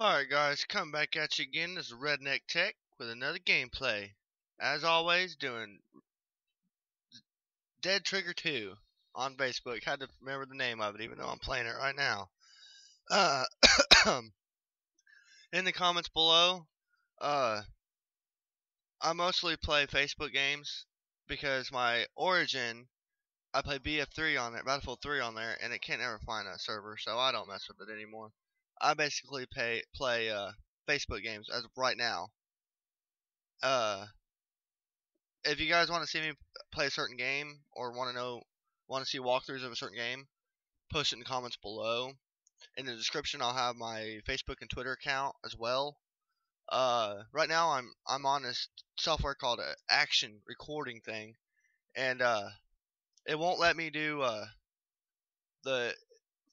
Alright guys, coming back at you again, this is Redneck Tech with another gameplay. As always, doing Dead Trigger 2 on Facebook. Had to remember the name of it even though I'm playing it right now. Uh, in the comments below, uh, I mostly play Facebook games because my origin, I play BF3 on there, Battlefield 3 on there, and it can't ever find a server, so I don't mess with it anymore. I basically pay, play uh, Facebook games as of right now. Uh, if you guys want to see me play a certain game or want to know, want to see walkthroughs of a certain game, post it in the comments below. In the description, I'll have my Facebook and Twitter account as well. Uh, right now, I'm I'm on this software called a Action Recording thing, and uh, it won't let me do uh, the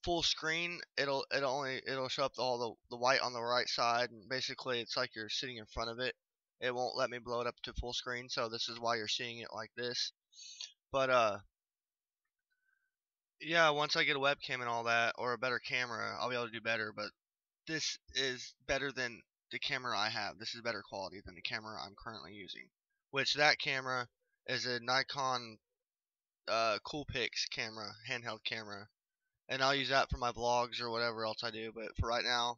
full screen, it'll it only it'll show up all the the white on the right side, and basically it's like you're sitting in front of it. It won't let me blow it up to full screen, so this is why you're seeing it like this. But uh, yeah, once I get a webcam and all that, or a better camera, I'll be able to do better. But this is better than the camera I have. This is better quality than the camera I'm currently using. Which that camera is a Nikon uh, Coolpix camera, handheld camera and I'll use that for my vlogs or whatever else I do. But for right now,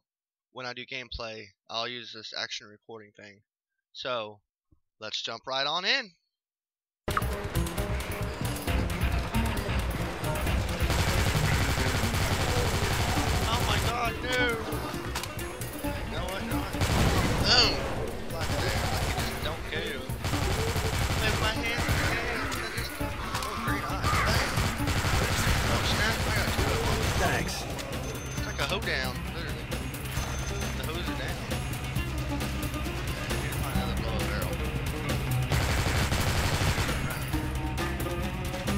when I do gameplay, I'll use this action recording thing. So, let's jump right on in. Oh my god, no! No, what? No. Oh! down, literally. The hose are down. Here's my other blow barrel.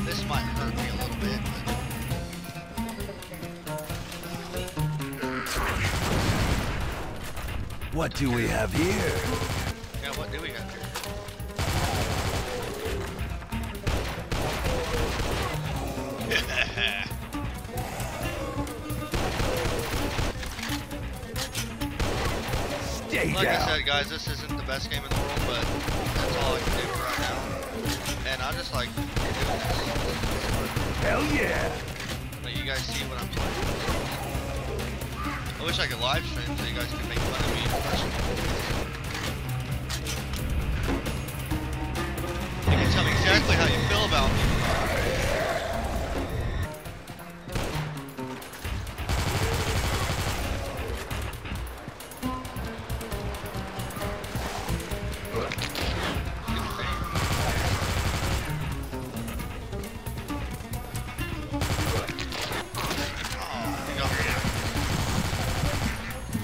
This might hurt me a little bit, What do we have here? Yeah, what do we have like down. I said, guys, this isn't the best game in the world, but that's all I can do for right now. And I just like doing this. Hell yeah! Let you guys see what I'm playing. I wish I could live stream so you guys could make fun of me You can tell me exactly how you feel about me.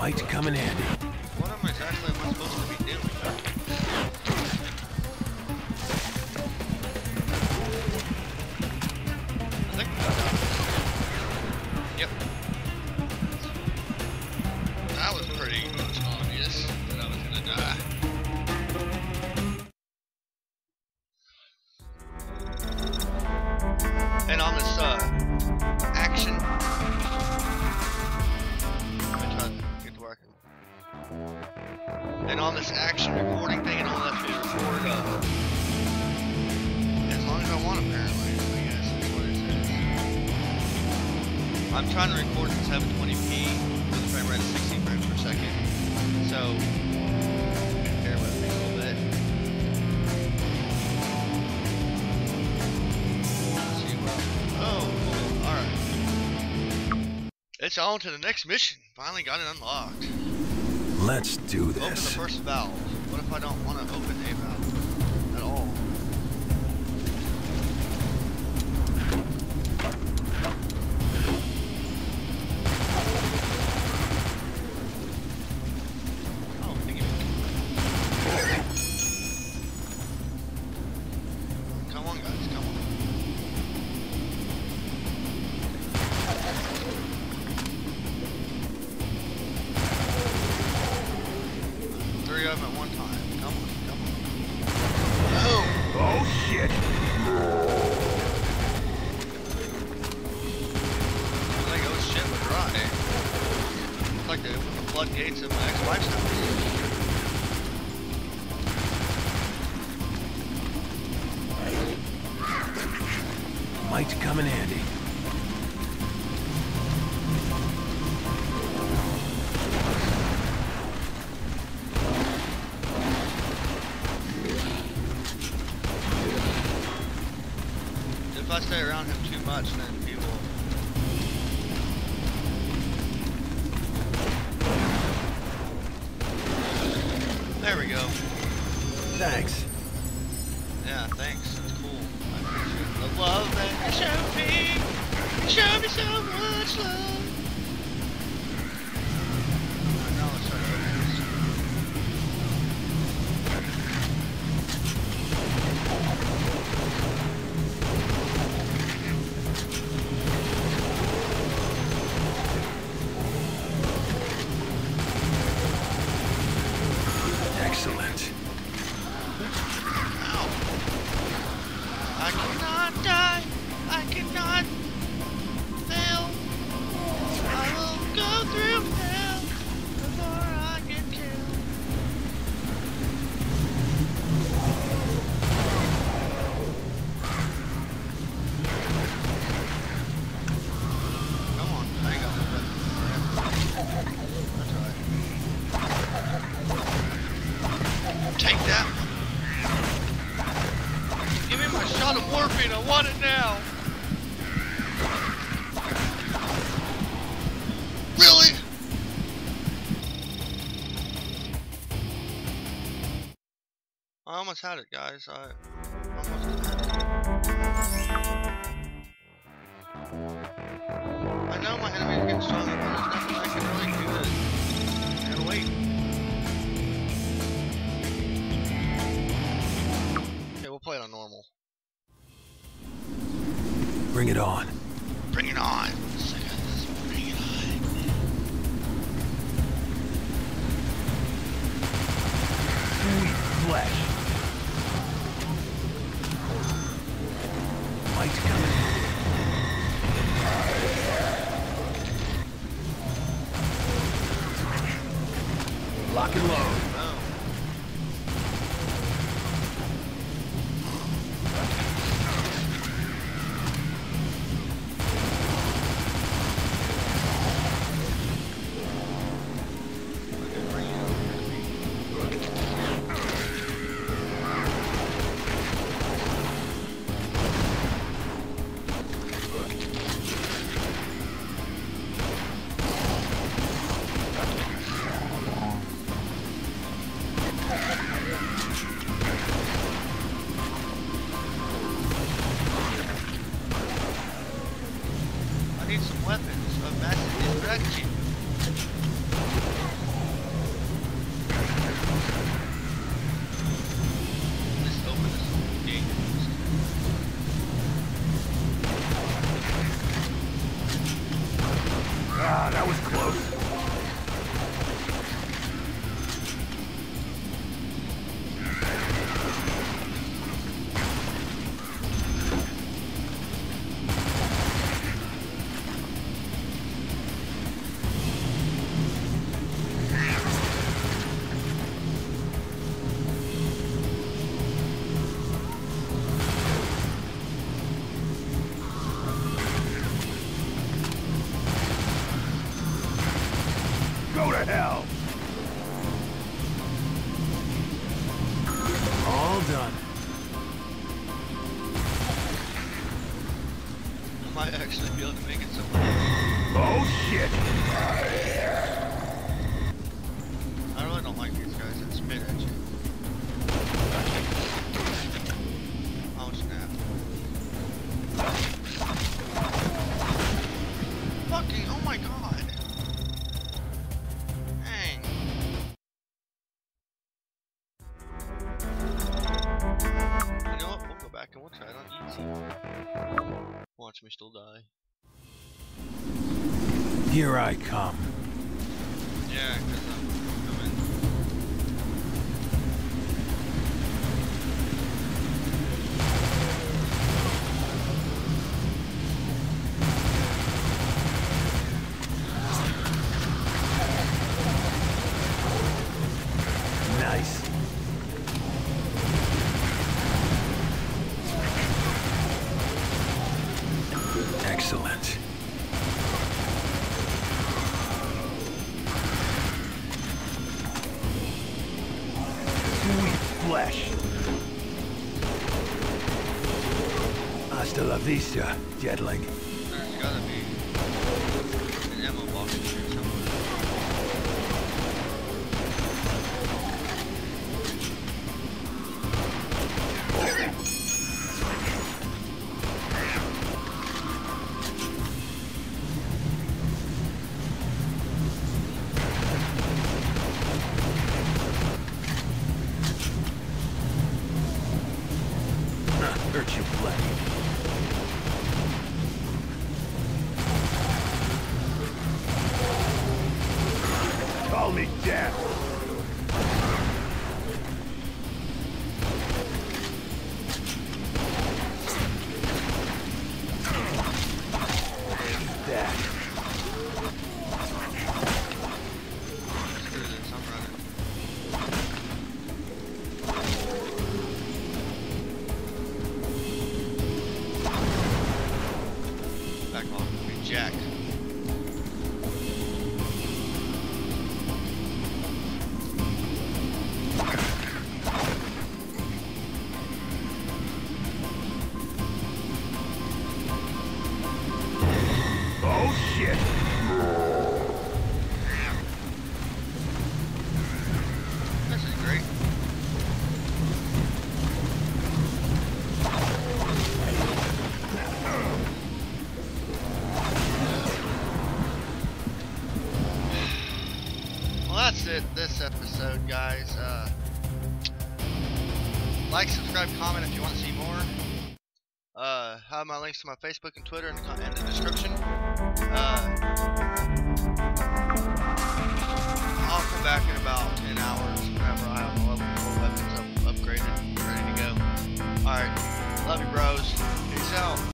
Might come in handy. What am I exactly am I supposed to be doing? Yep. That was pretty I'm trying to record in 720p with a frame rate of 60 frames per second. So, bear with me a little bit. Let's see what. Oh, cool. Alright. It's on to the next mission. Finally got it unlocked. Let's do this. Open the first valve. What if I don't want to open a valve at all? Might come in handy. If I stay around him too much, then he will. There we go. Thanks. That me. Showed me so much love. Shot of morphine. I want it now. Really? I almost had it, guys. I almost had it. I know my enemies get stronger, Bring it on. Bring it on. Sick of this. Bring it on. Sweet flesh. Might Need some weapons of massive destruction. Go Here I come. Yeah, Excellent. Vista, Jetling. There's gotta be an ammo box in here somewhere. Hurt you plenty. Death. That's it this episode, guys. Uh, like, subscribe, comment if you want to see more. Uh, have my links to my Facebook and Twitter in the, in the description. Uh, I'll come back in about 10 hours whenever I have level 4 weapons up, upgraded, ready to go. Alright, love you bros.